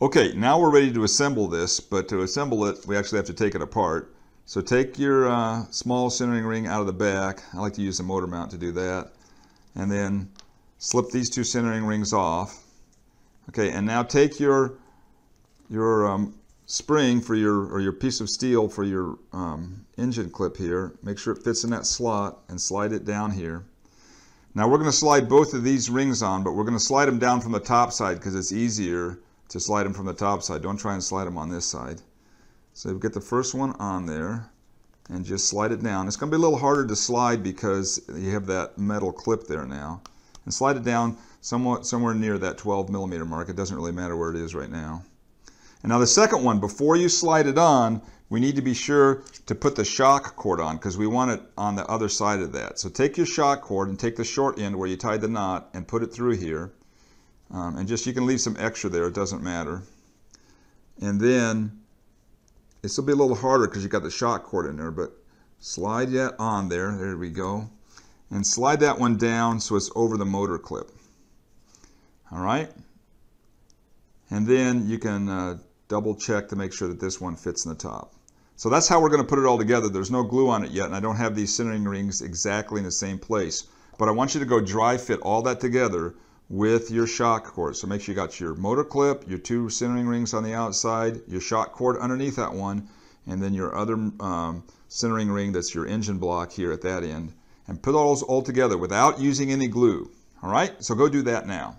Okay, now we're ready to assemble this, but to assemble it, we actually have to take it apart. So take your uh, small centering ring out of the back. I like to use a motor mount to do that. And then slip these two centering rings off. Okay, and now take your your um, spring for your or your piece of steel for your um, engine clip here. Make sure it fits in that slot and slide it down here. Now we're going to slide both of these rings on, but we're going to slide them down from the top side because it's easier to slide them from the top side. Don't try and slide them on this side. So we get the first one on there and just slide it down. It's going to be a little harder to slide because you have that metal clip there now. And slide it down somewhat somewhere near that 12 millimeter mark. It doesn't really matter where it is right now. And now the second one, before you slide it on, we need to be sure to put the shock cord on because we want it on the other side of that. So take your shock cord and take the short end where you tied the knot and put it through here. Um, and just you can leave some extra there, it doesn't matter. And then this will be a little harder because you got the shock cord in there, but slide that on there. There we go. And slide that one down so it's over the motor clip. All right. And then you can uh, double check to make sure that this one fits in the top. So that's how we're going to put it all together. There's no glue on it yet, and I don't have these centering rings exactly in the same place. But I want you to go dry fit all that together with your shock cord. So make sure you got your motor clip, your two centering rings on the outside, your shock cord underneath that one, and then your other um, centering ring that's your engine block here at that end. And put all those all together without using any glue. All right, so go do that now.